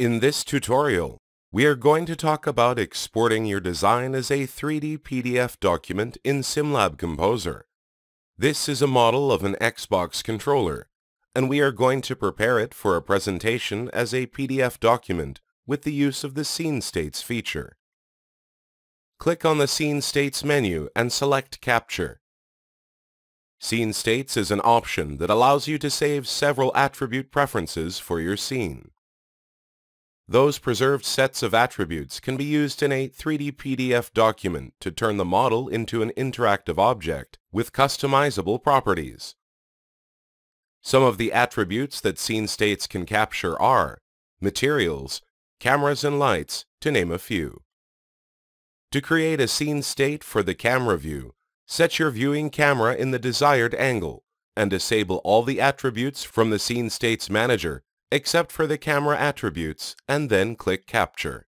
In this tutorial, we are going to talk about exporting your design as a 3D PDF document in SimLab Composer. This is a model of an Xbox controller, and we are going to prepare it for a presentation as a PDF document with the use of the Scene States feature. Click on the Scene States menu and select Capture. Scene States is an option that allows you to save several attribute preferences for your scene. Those preserved sets of attributes can be used in a 3D PDF document to turn the model into an interactive object with customizable properties. Some of the attributes that Scene States can capture are materials, cameras and lights, to name a few. To create a scene state for the camera view, set your viewing camera in the desired angle and disable all the attributes from the Scene States Manager except for the camera attributes and then click Capture.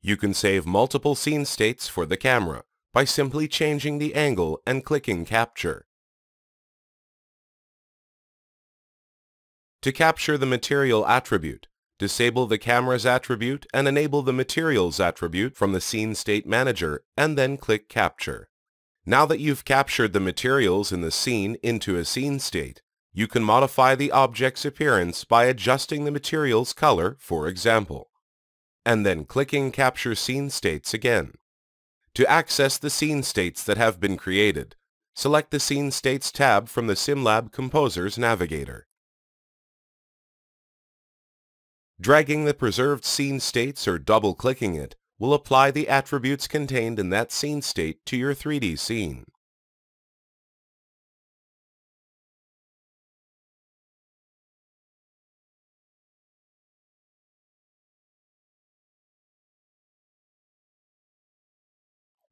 You can save multiple scene states for the camera by simply changing the angle and clicking Capture. To capture the material attribute, disable the camera's attribute and enable the materials attribute from the Scene State Manager and then click Capture. Now that you've captured the materials in the scene into a scene state, you can modify the object's appearance by adjusting the material's color, for example, and then clicking Capture Scene States again. To access the scene states that have been created, select the Scene States tab from the SimLab Composer's Navigator. Dragging the preserved scene states or double-clicking it will apply the attributes contained in that scene state to your 3D scene.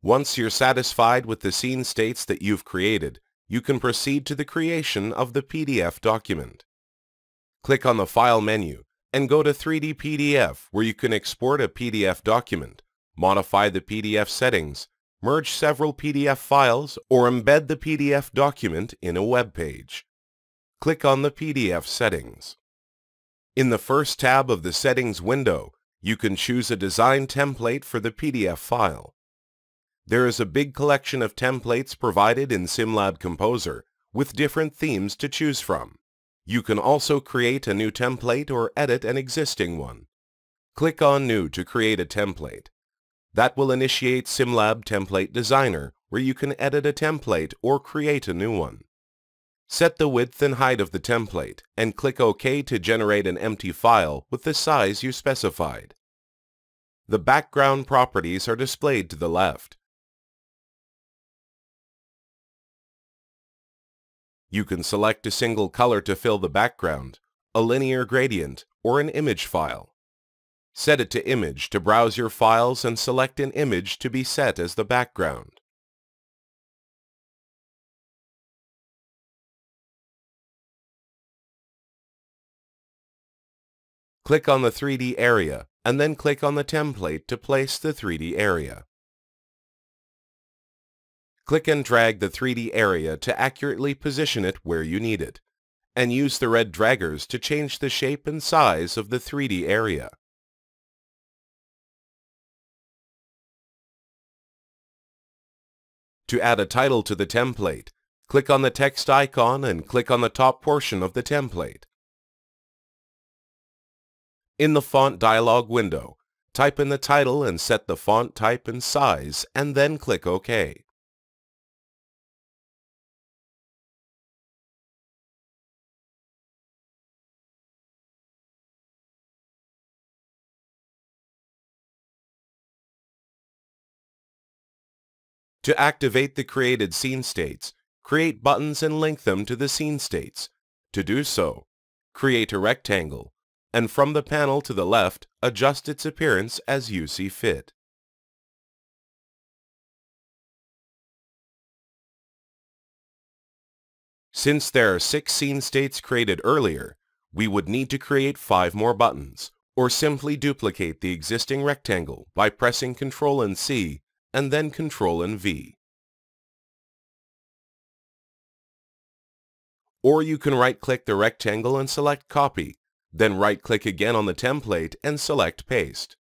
Once you're satisfied with the scene states that you've created, you can proceed to the creation of the PDF document. Click on the File menu and go to 3D PDF where you can export a PDF document, modify the PDF settings, merge several PDF files, or embed the PDF document in a web page. Click on the PDF settings. In the first tab of the Settings window, you can choose a design template for the PDF file. There is a big collection of templates provided in SimLab Composer with different themes to choose from. You can also create a new template or edit an existing one. Click on New to create a template. That will initiate SimLab Template Designer where you can edit a template or create a new one. Set the width and height of the template and click OK to generate an empty file with the size you specified. The background properties are displayed to the left. You can select a single color to fill the background, a linear gradient, or an image file. Set it to Image to browse your files and select an image to be set as the background. Click on the 3D area and then click on the template to place the 3D area. Click and drag the 3D area to accurately position it where you need it, and use the red draggers to change the shape and size of the 3D area. To add a title to the template, click on the text icon and click on the top portion of the template. In the Font dialog window, type in the title and set the font type and size, and then click OK. To activate the created scene states, create buttons and link them to the scene states. To do so, create a rectangle, and from the panel to the left, adjust its appearance as you see fit. Since there are six scene states created earlier, we would need to create five more buttons, or simply duplicate the existing rectangle by pressing Ctrl and C and then Ctrl and V. Or you can right-click the rectangle and select Copy, then right-click again on the template and select Paste.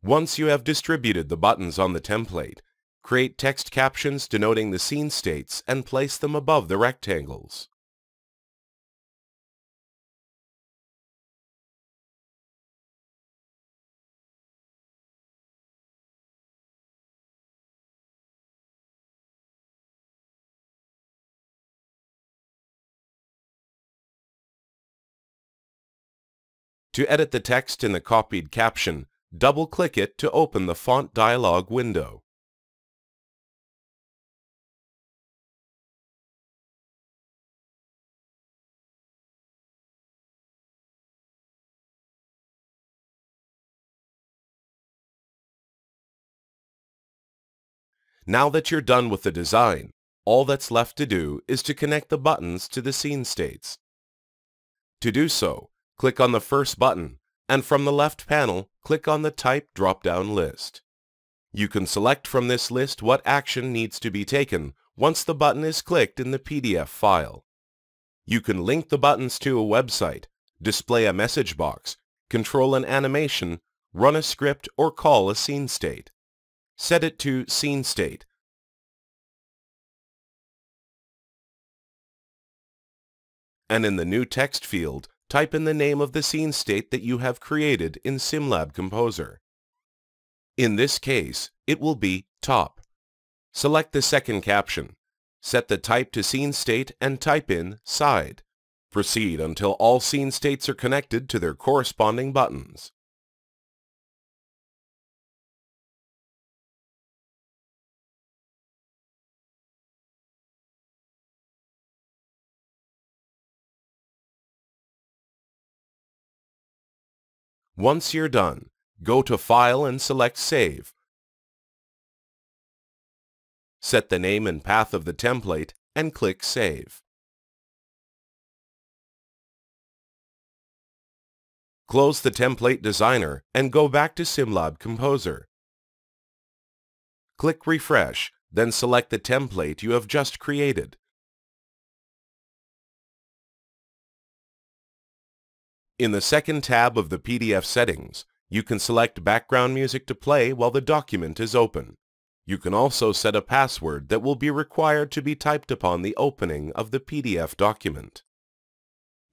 Once you have distributed the buttons on the template, create text captions denoting the scene states and place them above the rectangles. To edit the text in the copied caption, double-click it to open the Font dialog window. Now that you're done with the design, all that's left to do is to connect the buttons to the scene states. To do so, click on the first button, and from the left panel, click on the Type drop-down list. You can select from this list what action needs to be taken once the button is clicked in the PDF file. You can link the buttons to a website, display a message box, control an animation, run a script, or call a scene state. Set it to Scene State. And in the new text field, type in the name of the scene state that you have created in SimLab Composer. In this case, it will be top. Select the second caption. Set the type to scene state and type in side. Proceed until all scene states are connected to their corresponding buttons. Once you're done, go to File and select Save. Set the name and path of the template and click Save. Close the Template Designer and go back to SimLab Composer. Click Refresh, then select the template you have just created. In the second tab of the PDF settings, you can select background music to play while the document is open. You can also set a password that will be required to be typed upon the opening of the PDF document.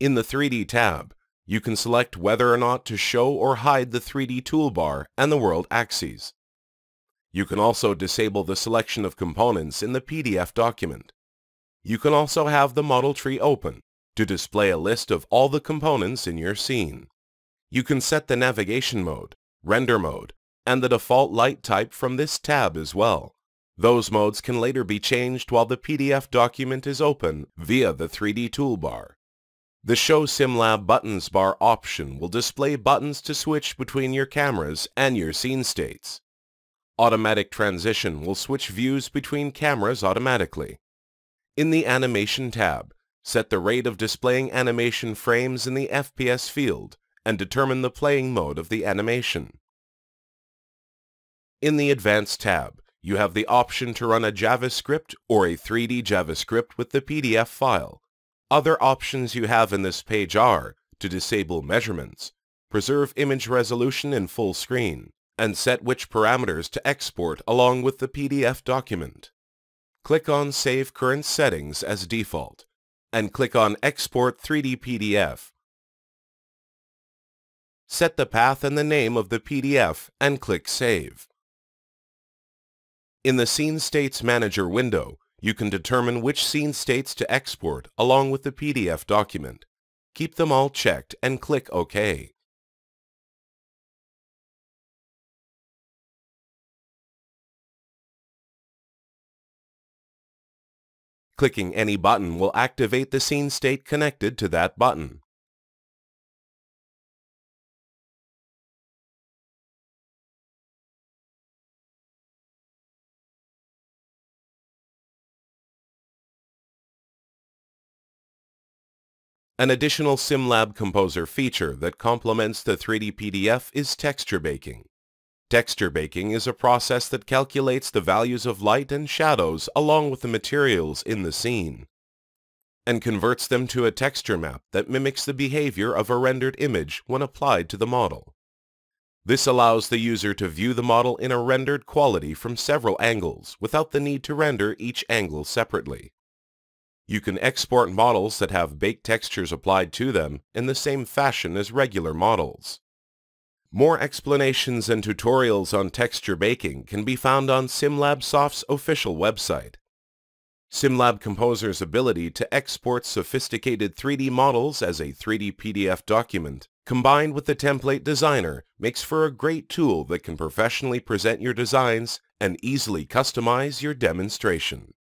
In the 3D tab, you can select whether or not to show or hide the 3D toolbar and the world axes. You can also disable the selection of components in the PDF document. You can also have the model tree open to display a list of all the components in your scene. You can set the navigation mode, render mode, and the default light type from this tab as well. Those modes can later be changed while the PDF document is open via the 3D toolbar. The Show SimLab Buttons bar option will display buttons to switch between your cameras and your scene states. Automatic Transition will switch views between cameras automatically. In the Animation tab, set the rate of displaying animation frames in the FPS field, and determine the playing mode of the animation. In the Advanced tab, you have the option to run a JavaScript or a 3D JavaScript with the PDF file. Other options you have in this page are to disable measurements, preserve image resolution in full screen, and set which parameters to export along with the PDF document. Click on Save Current Settings as default and click on Export 3D PDF. Set the path and the name of the PDF and click Save. In the Scene States Manager window, you can determine which scene states to export along with the PDF document. Keep them all checked and click OK. Clicking any button will activate the scene state connected to that button. An additional SimLab Composer feature that complements the 3D PDF is texture baking. Texture baking is a process that calculates the values of light and shadows along with the materials in the scene and converts them to a texture map that mimics the behavior of a rendered image when applied to the model. This allows the user to view the model in a rendered quality from several angles without the need to render each angle separately. You can export models that have baked textures applied to them in the same fashion as regular models. More explanations and tutorials on texture baking can be found on SimLab Soft's official website. SimLab Composer's ability to export sophisticated 3D models as a 3D PDF document, combined with the template designer, makes for a great tool that can professionally present your designs and easily customize your demonstration.